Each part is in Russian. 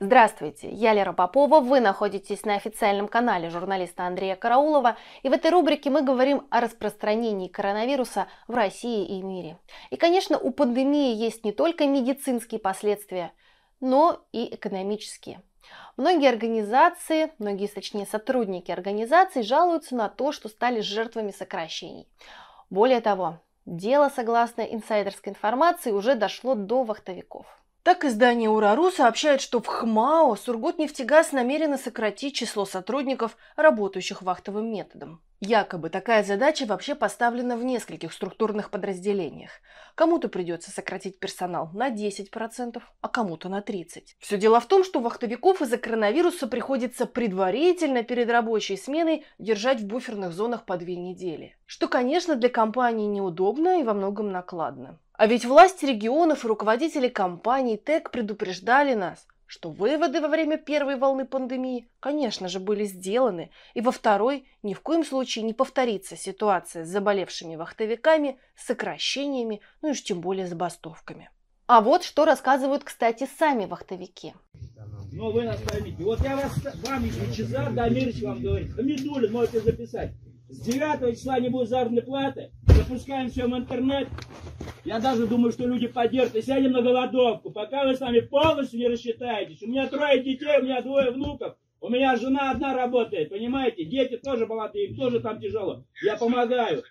Здравствуйте, я Лера Попова, вы находитесь на официальном канале журналиста Андрея Караулова, и в этой рубрике мы говорим о распространении коронавируса в России и мире. И, конечно, у пандемии есть не только медицинские последствия, но и экономические. Многие организации, многие, точнее, сотрудники организаций жалуются на то, что стали жертвами сокращений. Более того, дело, согласно инсайдерской информации, уже дошло до вахтовиков. Так издание «Урару» сообщает, что в ХМАО Сургутнефтегаз намерено сократить число сотрудников, работающих вахтовым методом. Якобы такая задача вообще поставлена в нескольких структурных подразделениях. Кому-то придется сократить персонал на 10%, а кому-то на 30%. Все дело в том, что вахтовиков из-за коронавируса приходится предварительно перед рабочей сменой держать в буферных зонах по две недели. Что, конечно, для компании неудобно и во многом накладно. А ведь власти регионов и руководители компаний ТЭК предупреждали нас, что выводы во время первой волны пандемии, конечно же, были сделаны, и во второй ни в коем случае не повторится ситуация с заболевшими вахтовиками, сокращениями, ну и уж тем более забастовками. А вот что рассказывают, кстати, сами вахтовики. Ну, вы нас поймите. Вот я вас, вам еще Чезар Дамирович вам говорит. Хамидулин можете записать. С 9 числа не будет заработной платы. Запускаем все в интернет. Я даже думаю, что люди поддержат и сядем на голодовку, пока вы с нами полностью не рассчитаетесь. У меня трое детей, у меня двое внуков. У меня жена одна работает, понимаете? Дети тоже молодые, им тоже там тяжело. Я помогаю.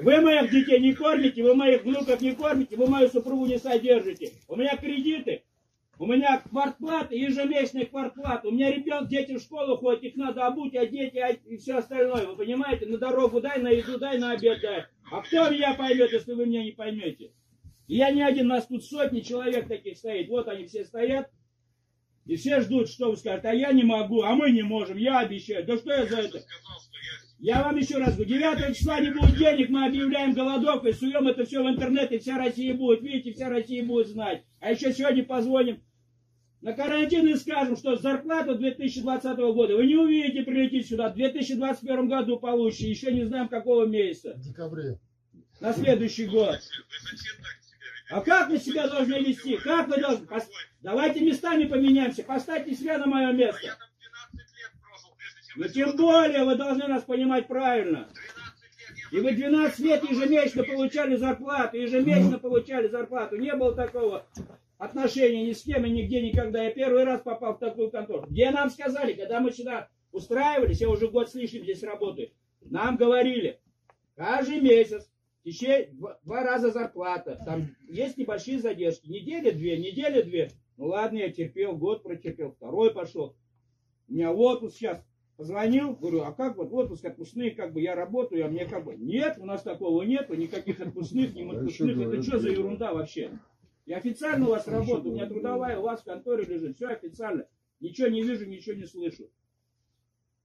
Вы моих детей не кормите, вы моих внуков не кормите, вы мою супругу не содержите. У меня кредиты, у меня квартплата, ежемесячная квартплата. У меня ребенок, дети в школу ходят, их надо обуть, одеть и все остальное. Вы понимаете? На дорогу дай, на еду дай, на обед дай. А кто меня поймет, если вы меня не поймете? Я не один, нас тут сотни человек таких стоит. Вот они все стоят. И все ждут, что вы скажете. А я не могу, а мы не можем, я обещаю. Да что я за это? Я вам еще раз говорю, 9 числа не будет денег, мы объявляем голодовку суем это все в интернет, и вся Россия будет, видите, вся Россия будет знать. А еще сегодня позвоним на карантин и скажем, что зарплату 2020 года вы не увидите прилететь сюда. В 2021 году получите, еще не знаем какого месяца. В декабре. На следующий год. А как вы себя должны вести? Как вы должны? Пос... Давайте местами поменяемся. Поставьте себя на мое место. Но тем более вы должны нас понимать правильно. И вы 12 лет ежемесячно получали зарплату, ежемесячно получали зарплату. Не было такого отношения ни с кем и нигде никогда. Я первый раз попал в такую контору. Где нам сказали, когда мы сюда устраивались, я уже год с лишним здесь работаю, нам говорили, каждый месяц еще два, два раза зарплата, там есть небольшие задержки, недели две, недели две. Ну ладно, я терпел, год протерпел, второй пошел. У меня отпуск сейчас. Позвонил, говорю, а как вот отпуск, отпускные, как бы я работаю, а мне как бы, нет, у нас такого нету, никаких отпускных, ни отпускных, это что за ерунда вообще? Я официально у вас работаю, у меня трудовая у вас в конторе лежит, все официально. Ничего не вижу, ничего не слышу.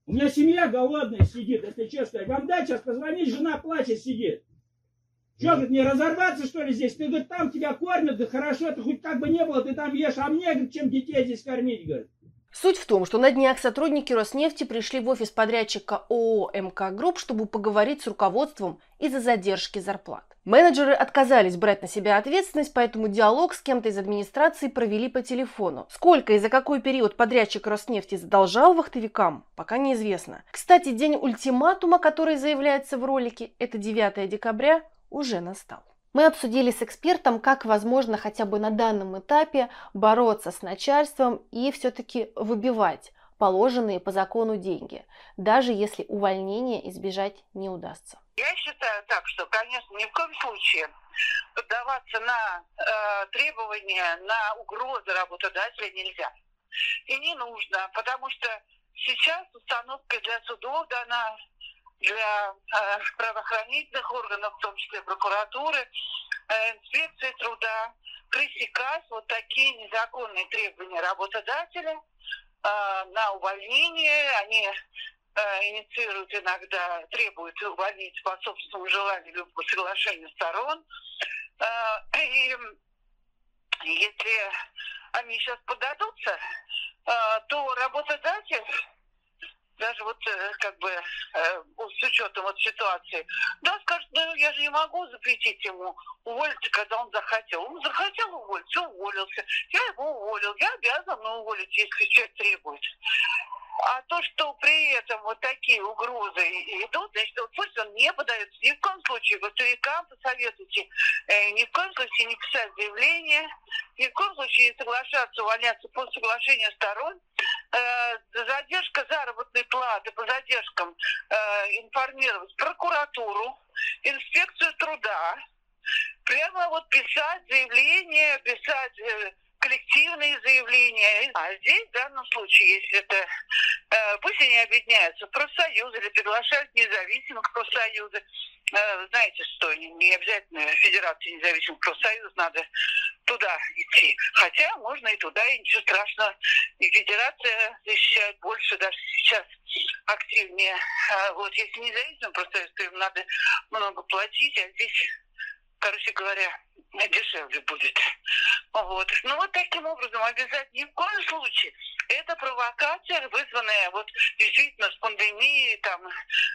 У меня семья голодная сидит, если честно. Вам дай сейчас позвонить, жена плачет, сидит. Что, говорит, не разорваться, что ли, здесь? Ты, говорит, там тебя кормят, да хорошо, ты хоть как бы не было, ты там ешь, а мне, говорит, чем детей здесь кормить, говорит. Суть в том, что на днях сотрудники Роснефти пришли в офис подрядчика ООО МК Групп, чтобы поговорить с руководством из-за задержки зарплат. Менеджеры отказались брать на себя ответственность, поэтому диалог с кем-то из администрации провели по телефону. Сколько и за какой период подрядчик Роснефти задолжал вахтовикам, пока неизвестно. Кстати, день ультиматума, который заявляется в ролике, это 9 декабря, уже настал. Мы обсудили с экспертом, как возможно хотя бы на данном этапе бороться с начальством и все-таки выбивать положенные по закону деньги, даже если увольнения избежать не удастся. Я считаю так, что, конечно, ни в коем случае поддаваться на э, требования, на угрозы работодателя нельзя. И не нужно, потому что сейчас установка для судов дана для э, правоохранительных органов, в том числе прокуратуры, э, инспекции труда, пресекать вот такие незаконные требования работодателя э, на увольнение. Они э, инициируют иногда, требуют увольнить по собственному желанию по соглашению сторон. Э, и если они сейчас подадутся, э, то работодатель даже вот как бы с учетом вот ситуации, да, скажет, ну я же не могу запретить ему уволиться, когда он захотел. Он захотел уволиться, уволился. Я его уволил, я обязан уволить, если человек требует. А то, что при этом вот такие угрозы идут, значит, вот пусть он не подается. Ни в коем случае готовикам посоветуйте э, ни в коем случае не писать заявление, ни в коем случае не соглашаться увольняться по соглашению сторон. Э, задержка заработной платы по задержкам э, информировать прокуратуру, инспекцию труда, прямо вот писать заявление, писать э, коллективные заявления. А здесь, в данном случае, если это, э, пусть они объединяются в профсоюзы или приглашают независимых профсоюзы. Э, знаете, что не обязательно Федерация независимых профсоюзов надо туда идти. Хотя можно и туда, и ничего страшного. И Федерация защищает больше даже сейчас активнее. А вот если независимым профсоюз, то им надо много платить, а здесь короче говоря, дешевле будет. Вот. Ну вот таким образом обязательно ни в коем случае это провокация, вызванная вот действительно с пандемией, там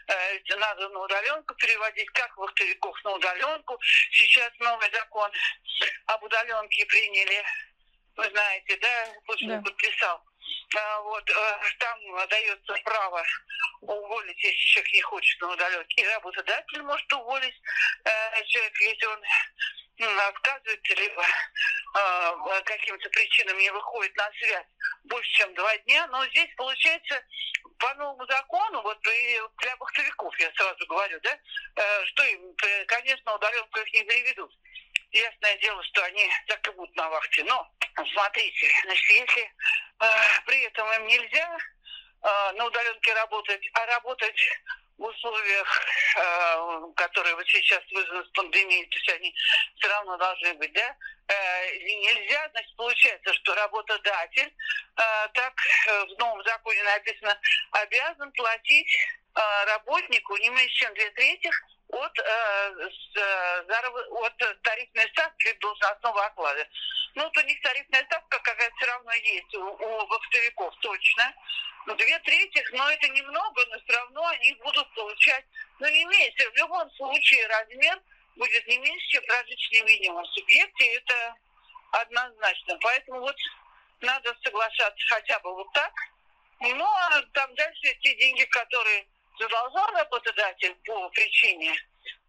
э, надо на удаленку переводить, как вахтовиков на удаленку. Сейчас новый закон об удаленке приняли, вы знаете, да, Путин да. подписал. А, вот, э, там дается право уволить, если человек не хочет на удаленке. И работодатель может уволить э, человека, если он отказывается, либо э, каким-то причинам не выходит на связь больше, чем два дня. Но здесь получается по новому закону, вот и для бахтовиков, я сразу говорю, да, э, что им, э, конечно, удаленку их не переведут. Ясное дело, что они так и будут на вахте. Но, смотрите, значит, если э, при этом им нельзя на удаленке работать, а работать в условиях, э, которые вот сейчас вызваны с пандемией, то есть они все равно должны быть, да, э, нельзя, значит, получается, что работодатель, э, так э, в новом законе написано, обязан платить э, работнику не меньше, чем две трети от, э, с, э, от тарифной ставки должностного оклада. Ну, вот у них тарифная ставка какая-то все равно есть у, у вахтовиков, точно. Ну, две трети, но это немного, но все равно они будут получать, ну, не меньше. В любом случае размер будет не меньше, чем прожиточный минимум в субъекте, это однозначно. Поэтому вот надо соглашаться хотя бы вот так. Ну, а там дальше те деньги, которые задолжал работодатель по причине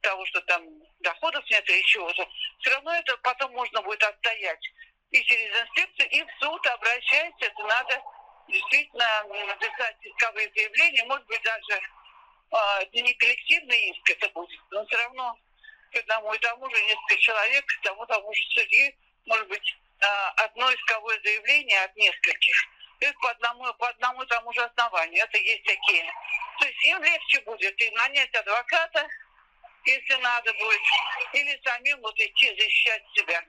того, что там доходов нет или чего-то, все равно это потом можно будет отстоять и через инспекцию, и в суд обращаться. Это надо действительно написать исковые заявления, может быть, даже э, не коллективный иск это будет, но все равно к одному и тому же несколько человек, к тому тому же судьи, может быть, э, одно исковое заявление от нескольких. И по одному, по одному тому же основанию. Это есть такие. То есть им легче будет и нанять адвоката, если надо будет, или самим вот идти защищать себя.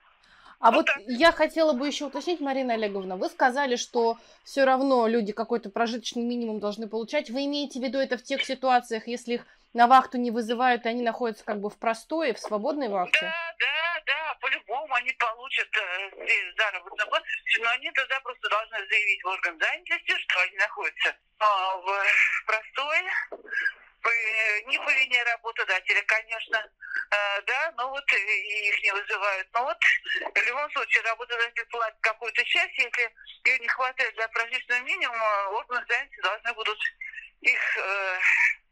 А вот, вот я хотела бы еще уточнить, Марина Олеговна, вы сказали, что все равно люди какой-то прожиточный минимум должны получать. Вы имеете в виду это в тех ситуациях, если их на вахту не вызывают, и они находятся как бы в простое, в свободной вахте? Да, да, по-любому они получат э, заработную плату, но они тогда просто должны заявить в орган занятости, что они находятся э, в простое, не по вине работодателя, конечно, э, да, но вот и их не вызывают. Но вот в любом случае работодатель платит какую-то часть, если ее не хватает для прожиточного минимума, органы занятости должны будут их э,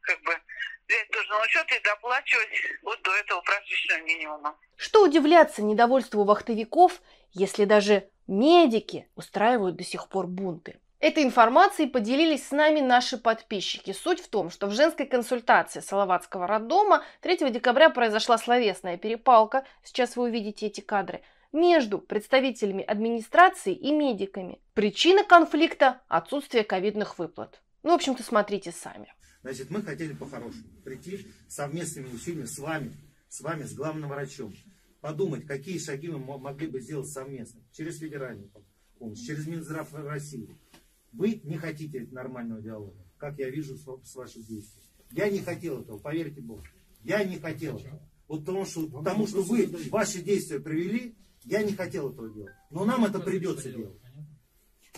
как бы взять тоже на учет и доплачивать вот до этого прожиточного минимума. Что удивляться недовольству вахтовиков, если даже медики устраивают до сих пор бунты? Этой информацией поделились с нами наши подписчики. Суть в том, что в женской консультации Салаватского роддома 3 декабря произошла словесная перепалка, сейчас вы увидите эти кадры, между представителями администрации и медиками. Причина конфликта – отсутствие ковидных выплат. Ну, в общем-то, смотрите сами. Значит, мы хотели по-хорошему прийти совместными усилиями с вами, с вами, с главным врачом, подумать, какие шаги мы могли бы сделать совместно, через федеральную помощь, через Минздрав России вы не хотите нормального диалога, как я вижу с ваших действий. Я не хотел этого, поверьте Богу. Я не хотел этого. Вот потому что, потому что вы ваши действия привели, я не хотел этого делать. Но нам это придется делать.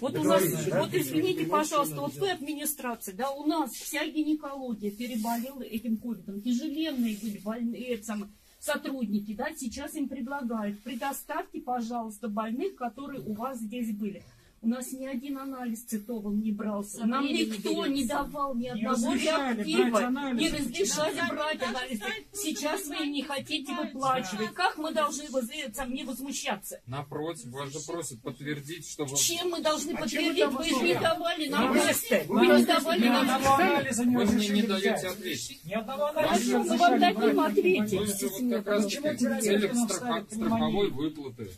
Вот у нас, вот извините, пожалуйста, вот вы администрация, да, у нас вся гинекология переболела этим ковидом. Тяжеленные были больные, это самое, сотрудники, да, сейчас им предлагают, предоставьте, пожалуйста, больных, которые у вас здесь были. У нас ни один анализ цитовым не брался. Нам никто не давал ни одного реактива. Не разрешали брать анализы. Сейчас вы не хотите выплачивать. Как мы должны сам не возмущаться? Напротив, вас же просят подтвердить, что вы... Чем мы должны подтвердить? Вы же не давали нам тесты. Вы не давали нам Вы мне не даете ответить. Ни одного анализа мы вам дадим ответить. В целях страховой выплаты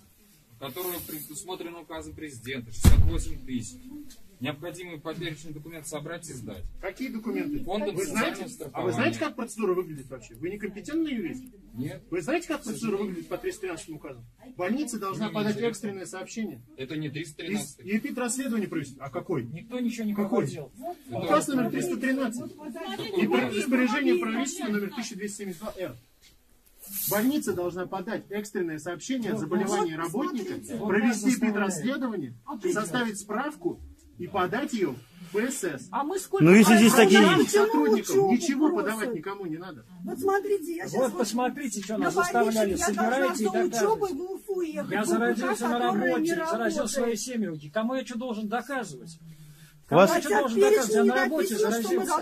которая предусмотрена указом президента, 68 тысяч. Необходимый по перечню документ собрать и сдать. Какие документы? Фондом вы знаете, а вы знаете, как процедура выглядит вообще? Вы некомпетентный юрист? Нет. Вы знаете, как процедура выглядит по 313 указу? Больница должна Не подать экстренное сообщение. Это не И, 313. и эпид расследование провести. А какой? Никто ничего не Какой? проходил. Указ номер 313. И распоряжение правительства номер 1272-Р. Больница должна подать экстренное сообщение о заболевании работника, провести расследование, составить справку и подать ее в ПСС. А мы сколько... Ну, если здесь такие- сотрудникам ничего бросили? подавать никому не надо. Вот смотрите, я сейчас Вот посмотрите, что нас на заставляли. больничный я должна Собирайте и Уфу ехать. Я зародился душа, на работе, заразил свои семьи. Кому я что должен доказывать? Вас- заразился.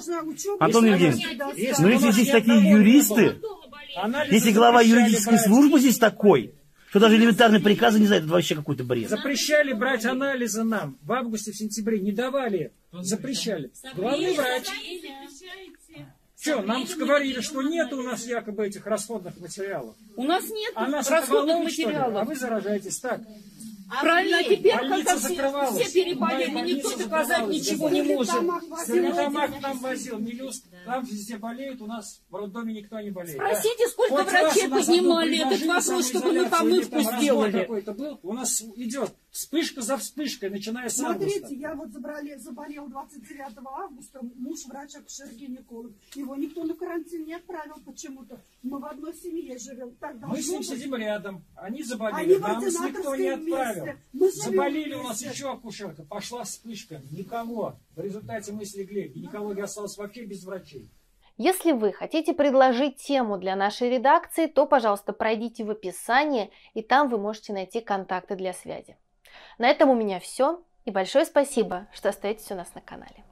Антон если Евгеньевич, Ну, если здесь такие юристы, если глава юридической брать. службы здесь такой, что даже элементарные приказы не знает, это вообще какой-то бред. Запрещали брать анализы нам в августе, в сентябре. Не давали. Запрещали. Главный врач. Что, нам говорили, что нет у нас якобы этих расходных материалов. У нас нет А нас расходных? А материалов. вы заражаетесь так. Правильно, а теперь, когда все, все переболели, никто доказать ничего не может. К нам возил, Милюс, там везде болеют, у нас в роддоме никто не болеет. Спросите, сколько Хоть врачей поднимали этот вопрос, чтобы мы помывку сделали. был. У нас идет вспышка за вспышкой, начиная с августа. Смотрите, я вот забрали, заболел 29 августа, муж врач акушер-гинеколог. Его никто на карантин не отправил почему-то. Мы в одной семье живем. Так Мы с ним быть. сидим рядом, они Они заболели, в нам нас никто не отправил. вместе. Заболели у нас вместе. еще акушерка, пошла вспышка, никого. В результате мы слегли, гинекология осталась вообще без врачей. Если вы хотите предложить тему для нашей редакции, то, пожалуйста, пройдите в описание, и там вы можете найти контакты для связи. На этом у меня все, и большое спасибо, что остаетесь у нас на канале.